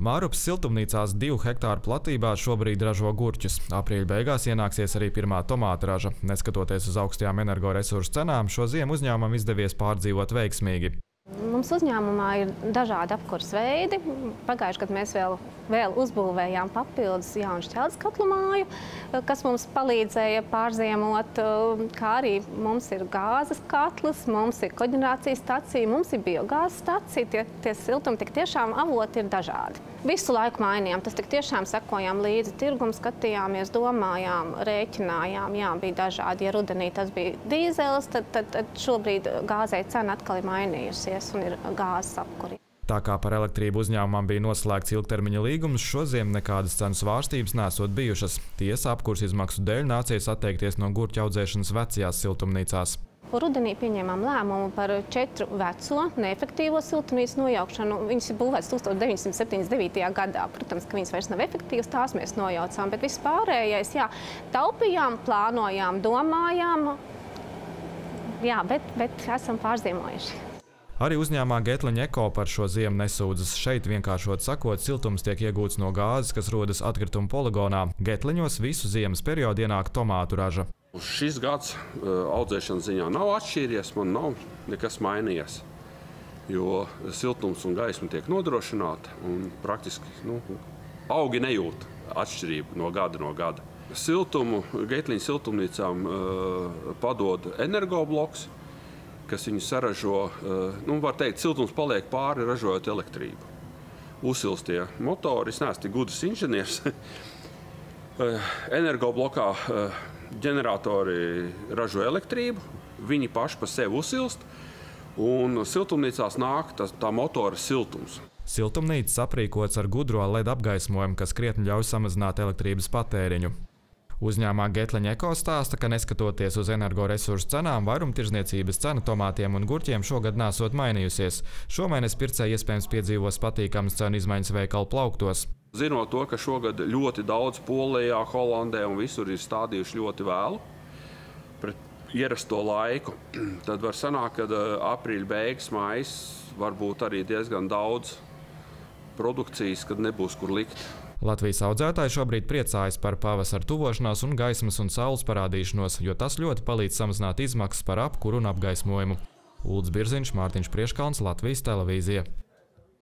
Mārupas siltumnīcās divu hektāru platībā šobrīd ražo gurķus. Aprīļa beigās ienāksies arī pirmā tomāta raža. Neskatoties uz augstajām energoresursu cenām, šo ziemu uzņēmumam izdevies pārdzīvot veiksmīgi. Mums uzņēmumā ir dažādi apkurses veidi. Pagājušajā gadā mēs vēl, vēl uzbūvējām papildus jaunu šķeldes katlu māju, kas mums palīdzēja pārziemot. Kā arī mums ir gāzes katls, mums ir koģenerācijas stacija, mums ir biogāzes stacija. Tie, tie siltumi tik tiešām avoti ir dažādi. Visu laiku mainījām, tas tik tiešām sekojām līdzi tirgumu, skatījāmies, domājām, rēķinājām. Jā, bija dažādi. Ja rudenī tas bija dīzels, tad, tad, tad šobrīd gāzei cena atkal ir mainījusies un ir gāzes apkuri. Tā kā par elektrību uzņēmumam bija noslēgts ilgtermiņa līgums, šodien nekādas cenu svārstības nesot bijušas. Tiesa apkurs izmaksu dēļ nācies atteikties no gurķa audzēšanas vecajās siltumnīcās. Rudenī pieņēmām lēmumu par četru veco neefektīvo siltumnīcu nojaukšanu. Viņas ir būvētas 1979. gadā. Protams, ka viņas vairs nav efektīvas, tās mēs nojaucām, bet viss pārējais, jā, taupījām, plānojām, domājām, jā, bet, bet esam pārziemojuši. Arī uzņēmumā Getliņa Eko par šo ziemu nesūdzas. Šeit vienkāršot sakot, siltums tiek iegūts no gāzes, kas rodas atkrituma poligonā. Getliņos visu ziemas periodu ienāk tomātu raža. Šis gads audzēšanas ziņā nav atšķīries, man nav nekas mainījies. Jo siltums un gaisma tiek nodrošināta praktiski nu, augi nejūt atšķirību no gada no gada. Siltumu Getliņa siltumnīcām uh, padod energobloks kas viņu saražo, eh, nu, var teikt, siltums paliek pāri, ražojot elektrību. Uzsils tie motori, es neesmu tik gudrs inženieris. Eh, energoblokā eh, ģeneratori ražo elektrību, viņi paši pa sevi uzsilst, un siltumnīcās nāk tas, tā motora siltums. Siltumnīcas aprīkots ar gudro LED apgaismojumu, kas krietni ļauj samazināt elektrības patēriņu. Uzņēmumā Getleņa Eko stāsta, ka neskatoties uz energoresursu cenām, vairumtirdzniecības cena tomātiem un gurķiem šogad nesot mainījusies. Šomēnes pircēji iespējams piedzīvos patīkamas cenu izmaiņas veikalu plauktos. Zinot to, ka šogad ļoti daudz Polijā, Holandē un visur ir stādījuši ļoti vēlu pret ierasto laiku, tad var sanākt, ka eh, aprīļa beigas, mājas var būt arī diezgan daudz produkcijas, kad nebūs kur likt. Latvijas audzētāji šobrīd priecājas par pavasara tuvošanās un gaismas un saules parādīšanos, jo tas ļoti palīdz samazināt izmaksas par apkuru un apgaismojumu. Ulds Birziņš, Mārtiņš Prieškalns, Latvijas televīzija.